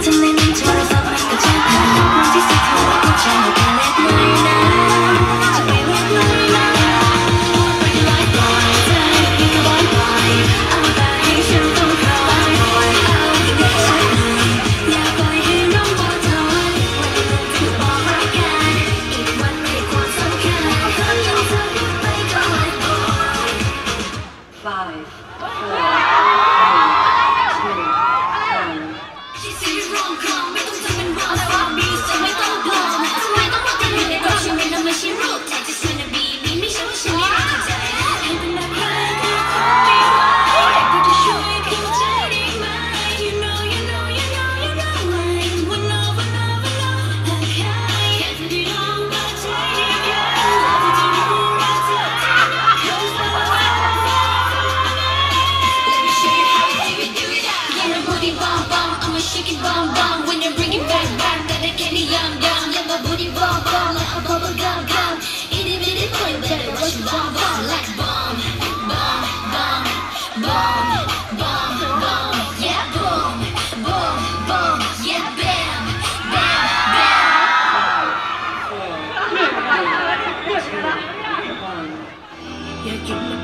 经历也祝你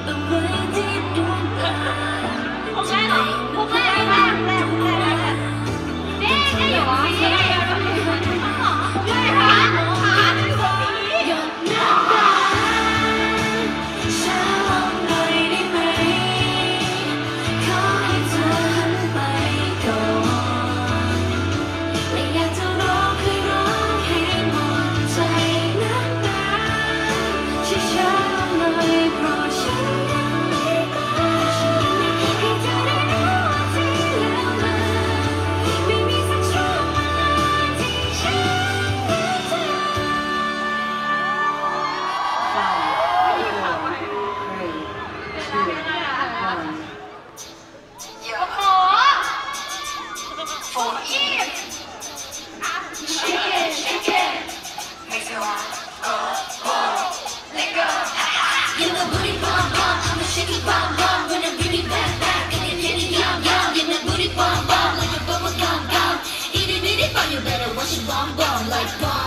Lunchbox!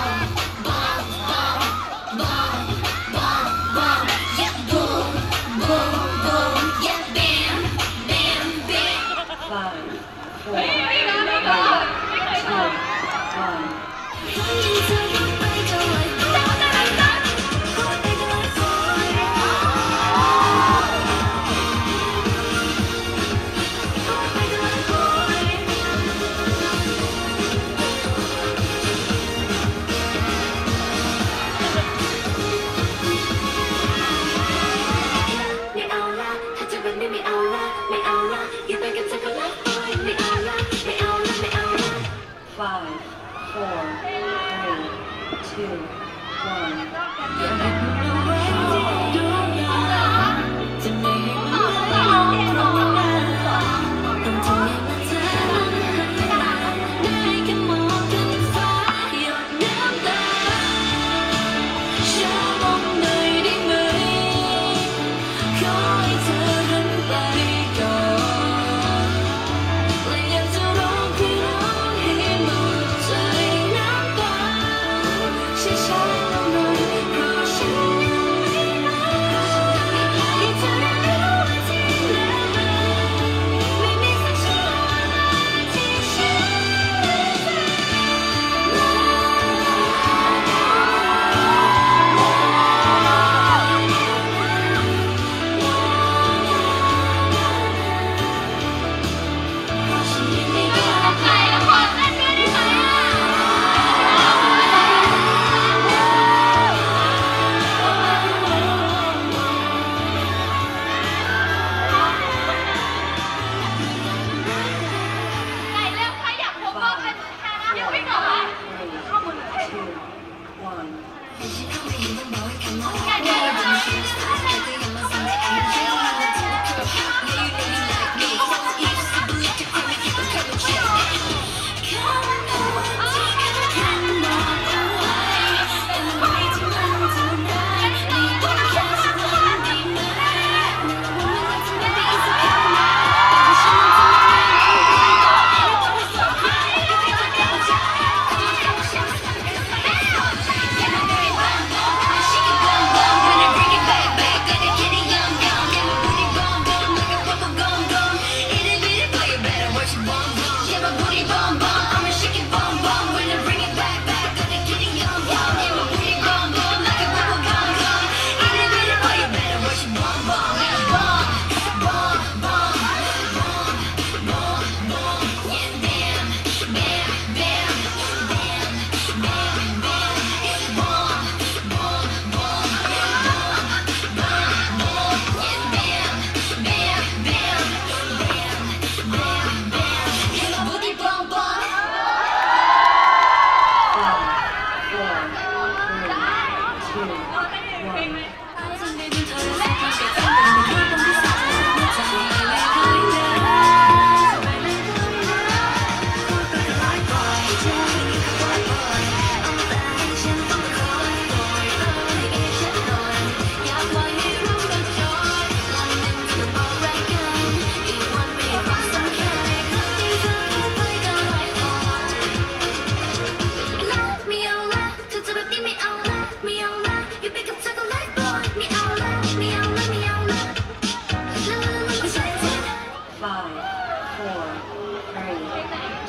Two, one.